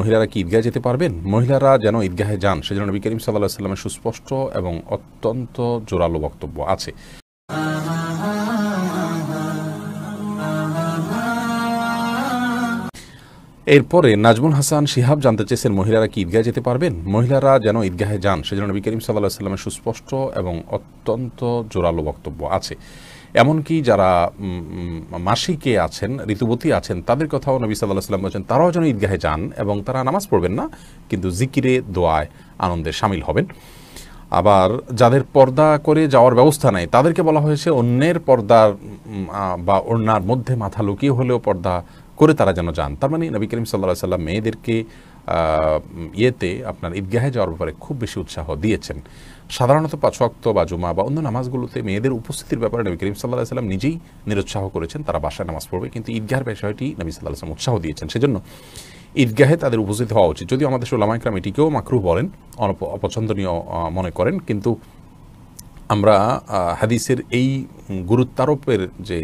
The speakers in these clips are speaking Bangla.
মহিলারা কি ঈদগাহে যেতে পারবেন? মহিলারা যেন ঈদগাহে যান, সেজন্য নবী করিম সাল্লাহ সাল্লামের সুস্পষ্ট এবং অত্যন্ত জোরালো বক্তব্য আছে। এরপরে নাজমুল হাসান শিহাব জানতে চেয়েছেন, মহিলারা কি ঈদগাহে যেতে পারবেন? মহিলারা যেন ঈদগাহে যান, সেজন্য নবী করিম সাল্লাহ সাল্লামের সুস্পষ্ট এবং অত্যন্ত জোরালো বক্তব্য আছে। এমনকি যারা মাসিকে আছেন, ঋতুবতী আছেন, তাদের কথাও নবী সাল্লাহ সাল্লাম বলছেন, তারাও যেন ঈদগাহে যান এবং তারা নামাজ পড়বেন না, কিন্তু জিকিরে, দোয়ায় আনন্দে সামিল হবেন। আবার যাদের পর্দা করে যাওয়ার ব্যবস্থা নাই, তাদেরকে বলা হয়েছে অন্যের পর্দার বা অন্যার মধ্যে মাথা লুকিয়ে হলেও পর্দা করে তারা যেন যান। তার মানে নবী করিম সাল্লাহ সাল্লাম মেয়েদেরকে ইয়েতে আপনার ঈদগাহে যাওয়ার ব্যাপারে খুব বেশি উৎসাহ দিয়েছেন। সাধারণত পাঁচ ওয়াক্ত বা জুমা বা অন্য নামাজগুলোতে মেয়েদের উপস্থিতির ব্যাপারে নবী করিম সাল্লাহ সাল্লাম নিজেই নিরুৎসাহ করেছেন, তারা বাসায় নামাজ পড়বে, কিন্তু ঈদগাহের বিষয়টি নবী সাল্লাহ সাল্লাম উৎসাহ দিয়েছেন। সেজন্য ঈদগাহে তাদের উপস্থিত হওয়া উচিত। যদিও আমাদের সোলামাইকরাম এটিকেও মাকরুহ বলেন অপছন্দনীয় মনে করেন, কিন্তু আমরা হাদিসের এই গুরুত্বারোপের যে,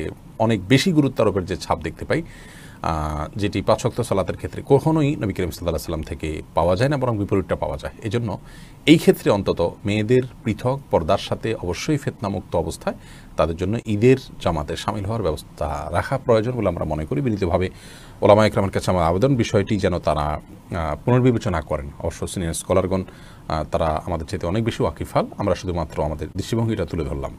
অনেক বেশি গুরুত্বারোপের যে ছাপ দেখতে পাই যেটি পাঁচক্ত সালাতের ক্ষেত্রে কখনোই নবী করিম সাল্লাহ সাল্লাম থেকে পাওয়া যায় না, বরং বিপরীতটা পাওয়া যায়। এজন্য এই ক্ষেত্রে অন্তত মেয়েদের পৃথক পর্দার সাথে অবশ্যই ফেতনামুক্ত অবস্থায় তাদের জন্য ঈদের জামাতে সামিল হওয়ার ব্যবস্থা রাখা প্রয়োজন বলে আমরা মনে করি। বিনীতভাবে ওলামা একরামের কাছে আমার আবেদন, বিষয়টি যেন তারা পুনর্বিবেচনা করেন। অবশ্য সিনিয়র স্কলারগণ তারা আমাদের চাইতে অনেক বেশি ওয়াকিফাল। আমরা শুধুমাত্র আমাদের দৃষ্টিভঙ্গিটা তুলে ধরলাম।